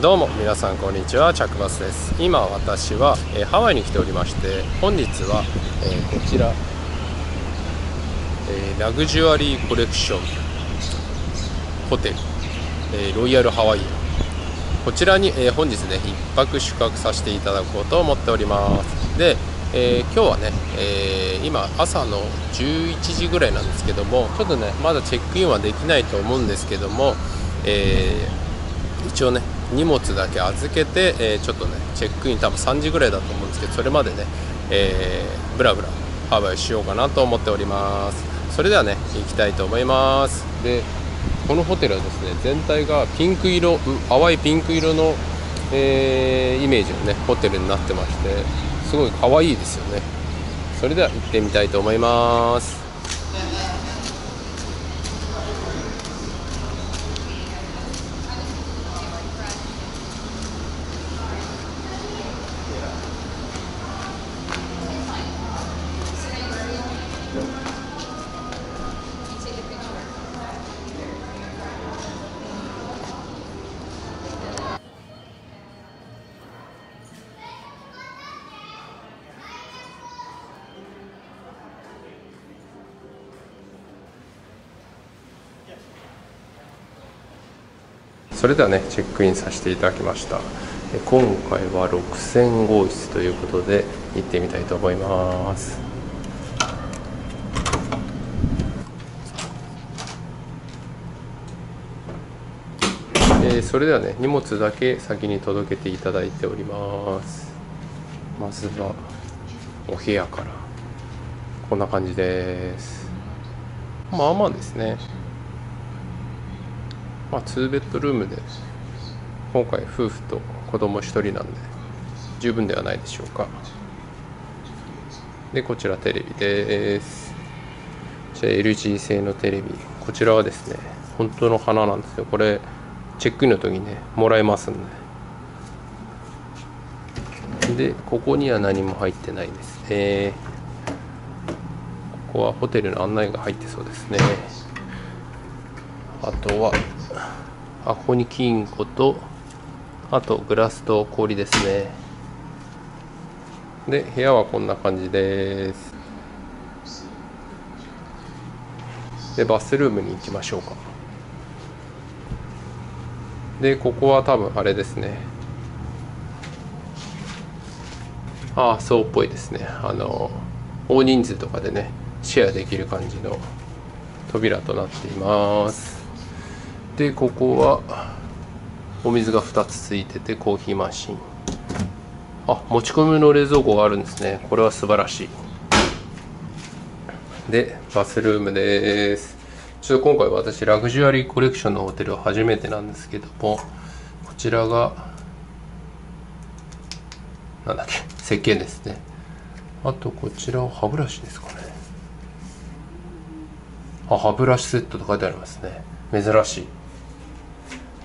どうも皆さんこんにちはチャックバスです。今私は、えー、ハワイに来ておりまして本日は、えー、こちら、えー、ラグジュアリーコレクションホテル、えロイヤルハワイ。アンこちらに、え本日ね1泊宿泊させていただこうと思っております。で、え今日はね、え今朝の11時ぐらいなんですけどもちょっとねまだチェックインはできないと思うんですけども、えー一応ね荷物だけ預けて、えー、ちょっとねチェックイン多分3時ぐらいだと思うんですけどそれまでね、えー、ブラブラハワイしようかなと思っております。それではね行きたいと思います。でこのホテルはですね全体がピンク色淡いピンク色の、えー、イメージのねホテルになってましてすごい可愛いですよね。それでは行ってみたいと思います。それではねチェックインさせていただきました。今回は6000号室ということで行ってみたいと思います。えそれではね荷物だけ先に届けていただいております。まずはお部屋から。こんな感じです。まあまあですね。まあ、2ベッドルームで今回夫婦と子供1人なんで十分ではないでしょうか。でこちらテレビです。じゃ LG 製のテレビ。こちらはですね本当の花なんですよ。これチェックインの時にねもらえますんで。でここには何も入ってないです。ねここはホテルの案内が入ってそうですね。あとはあここに金庫とあとグラスと氷ですね。で部屋はこんな感じです。でバスルームに行きましょうか。でここは多分あれですね。ああそうっぽいですね。あの大人数とかでねシェアできる感じの扉となっています。でここはお水が2つついててコーヒーマシン。あ持ち込みの冷蔵庫があるんですね。これは素晴らしい。でバスルームです。ちょっと今回私ラグジュアリーコレクションのホテルは初めてなんですけどもこちらがなんだっけ石鹸ですね。あとこちらは歯ブラシですかね。あ歯ブラシセットと書いてありますね。珍しい。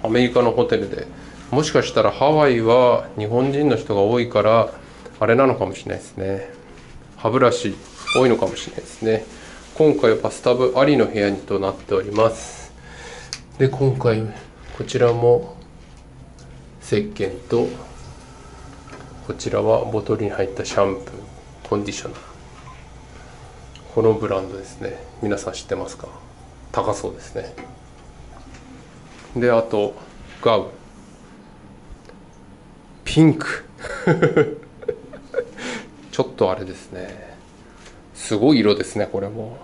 アメリカのホテルで。もしかしたらハワイは日本人の人が多いからあれなのかもしれないですね。歯ブラシ多いのかもしれないですね。今回はバスタブありの部屋にとなっております。で今回こちらも石鹸とこちらはボトルに入ったシャンプーコンディショナー。このブランドですね。皆さん知ってますか？高そうですね。であとガウ。ピンク。ちょっとあれですね。すごい色ですねこれも。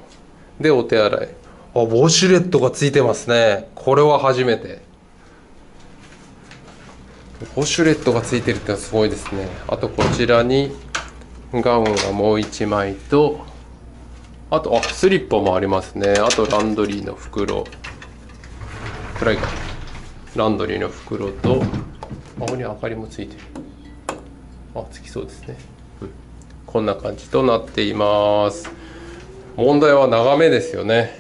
でお手洗い。あウォシュレットがついてますね。これは初めて。ウォシュレットがついてるってのはすごいですね。あとこちらにガウンがもう1枚とあとあスリッパもありますね。あとランドリーの袋。暗いか。ランドリーの袋とここに明かりもついてる。あつきそうですね、うん、こんな感じとなっています。問題は眺めですよね。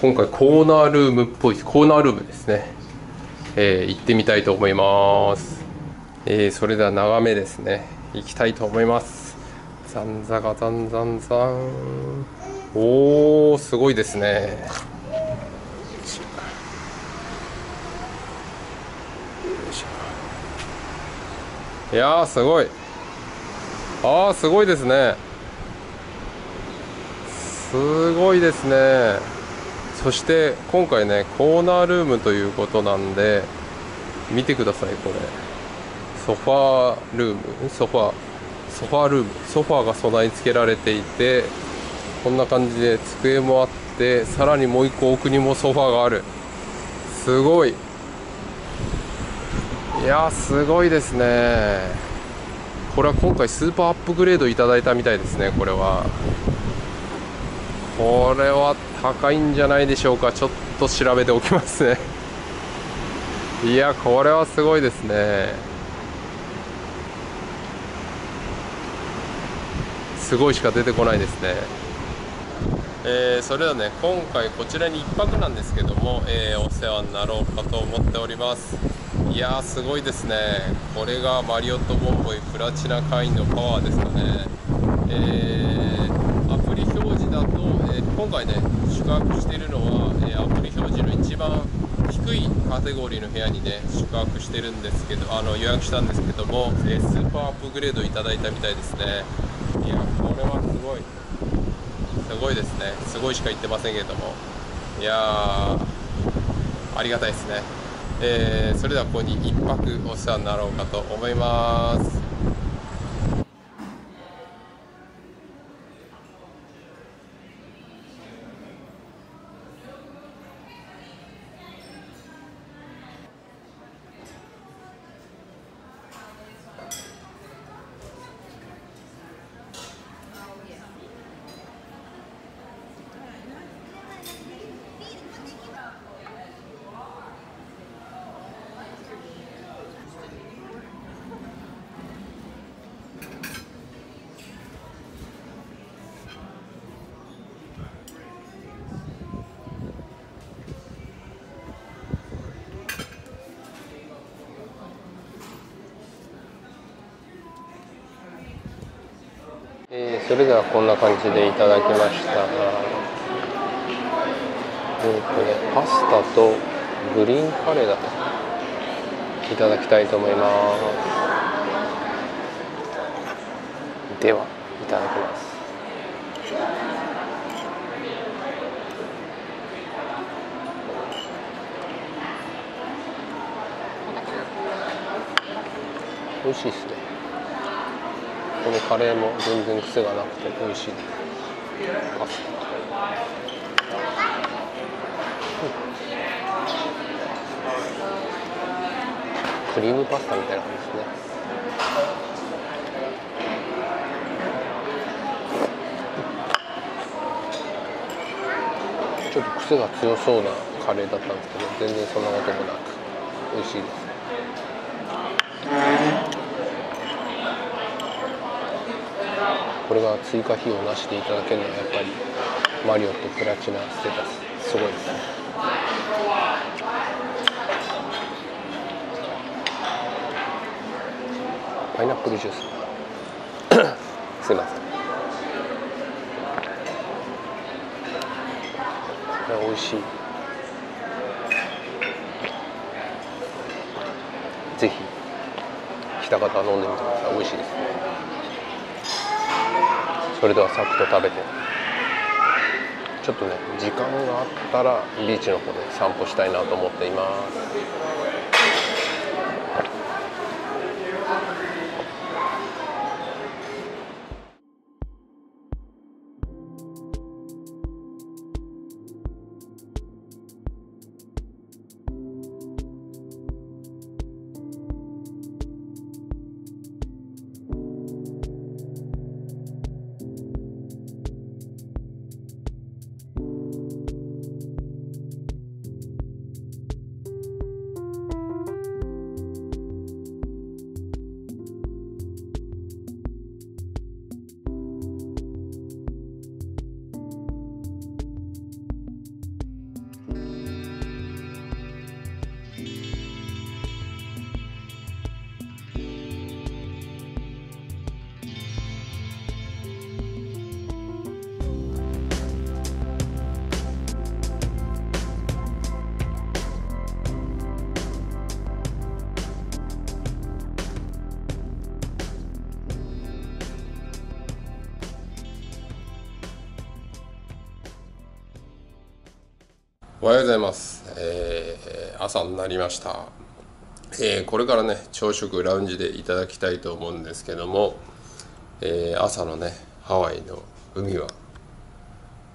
今回コーナールームっぽいコーナールームですね、えー、行ってみたいと思います、えー、それでは眺めですね。行きたいと思います。ザンザガザンザンザンおーすごいですねいしょいやーすごい。ああすごいですね。すごいですね。そして今回ねコーナールームということなんで見てくださいこれ。ソファールーム？ソファー。ソファールーム。ソファーが備え付けられていてこんな感じで机もあってさらにもう一個奥にもソファーがある。すごい。いやすごいですね。これは今回スーパーアップグレードいただいたみたいですねこれは。これは高いんじゃないでしょうか。ちょっと調べておきますね。いやこれはすごいですね。すごいしか出てこないですね。えー、それではね今回こちらに1泊なんですけども、えー、お世話になろうかと思っております。いやーすごいですね。これがマリオットボンボイプラチナ会員のパワーですかね。えー、アプリ表示だと、え今回ね宿泊しているのは、えアプリ表示の一番低いカテゴリーの部屋にね宿泊してるんですけどあの予約したんですけども、えスーパーアップグレードいただいたみたいですね。いやこれはすごい。すごいですね。すごいしか言ってませんけども。いやーありがたいですね、えー、それではここに1泊お世話になろうかと思います。それではこんな感じでいただきました。えー、とねパスタとグリーンカレーだと。いただきたいと思いますではいただきます。美味しいですね。カレーも全然癖がなくて美味しい。パスタ、クリームパスタみたいな感じですね。ちょっと癖が強そうなカレーだったんですけど全然そんなこともなく美味しいです。これが追加費用なしでいただけるのはやっぱりマリオットプラチナステータスすごいですね。パイナップルジュース。すいません。これ美味しい。ぜひ来た方は飲んでみてください。美味しいです。ねそれではサクッと食べて。ちょっとね時間があったらビーチの方で散歩したいなと思っています。おはようございます、えー、朝になりました、えー、これからね朝食ラウンジでいただきたいと思うんですけども、えー、朝のねハワイの海は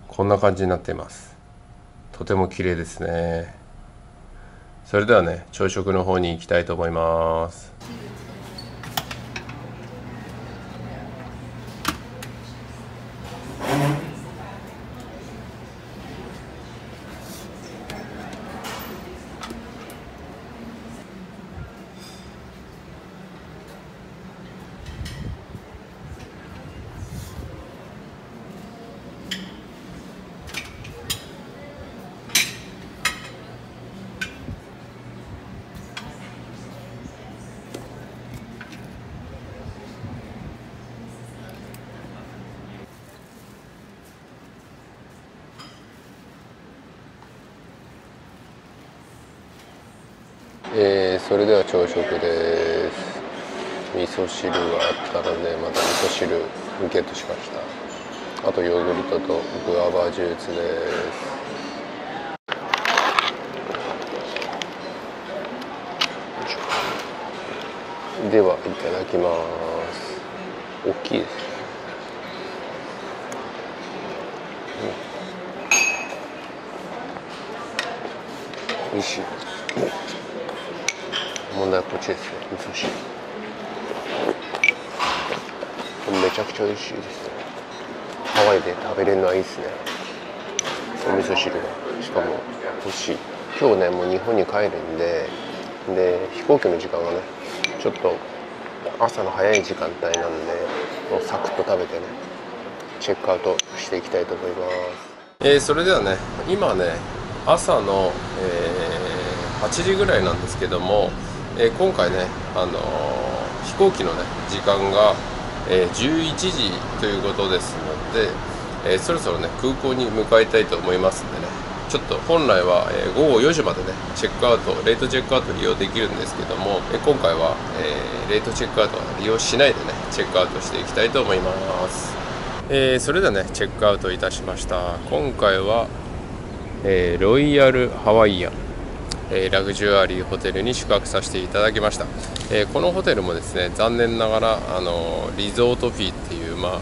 こんな感じになっています。とても綺麗ですね。それではね朝食の方に行きたいと思います。えー、それでは朝食です。味噌汁があったのでまた味噌汁ゲットしました。あとヨーグルトとグアバジュースです。ではいただきます。大きいです、うん、美味しい問題はこっちですよ味噌汁めちゃくちゃ美味しいですねハワイで食べれるのはいいですねお味噌汁がしかも美味しい今日ねもう日本に帰るんでで飛行機の時間がねちょっと朝の早い時間帯なんでもうサクッと食べてねチェックアウトしていきたいと思います、えー、それではね今ね朝の、えー、8時ぐらいなんですけどもえ、今回ね、あの、飛行機のね時間が、え、11時ということですので、えそろそろね空港に向かいたいと思いますんでねちょっと本来は、え午後4時までねチェックアウトレートチェックアウト利用できるんですけども、え今回は、えレートチェックアウトは利用しないでねチェックアウトしていきたいと思います、えそれではねチェックアウトいたしました。今回は、えロイヤルハワイアン。えラグジュアリーホテルに宿泊させていただきました、えこのホテルもですね残念ながらあのリゾートフィーっていうまあ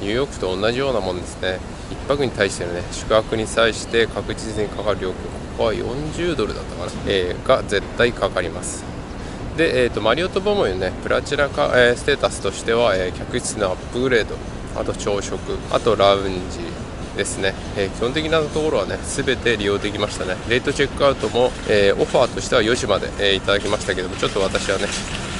ニューヨークと同じようなもんですね。1泊に対してのね宿泊に際して確実にかかる料金ここは40ドルだったかな、えー、が絶対かかります。で、えーと、マリオットボモユねプラチナか、えー、ステータスとしては、えー、客室のアップグレードあと朝食あとラウンジですね、えー、基本的なところはね全て利用できましたね。レートチェックアウトも、えー、オファーとしては4時まで、えー、いただきましたけどもちょっと私はね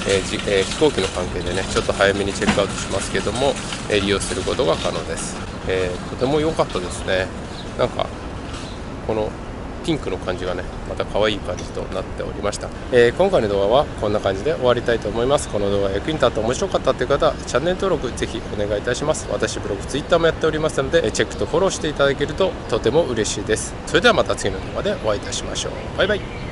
えーえ、飛行機の関係でねちょっと早めにチェックアウトしますけども、え、利用することが可能です、えとても良かったですね。なんかこのピンクの感じがねまた可愛い感じとなっておりました、えー、今回の動画はこんな感じで終わりたいと思います。この動画役に立って面白かったという方はチャンネル登録ぜひお願いいたします。私ブログツイッターもやっておりますのでチェックとフォローしていただけるととても嬉しいです。それではまた次の動画でお会いいたしましょう。バイバイ。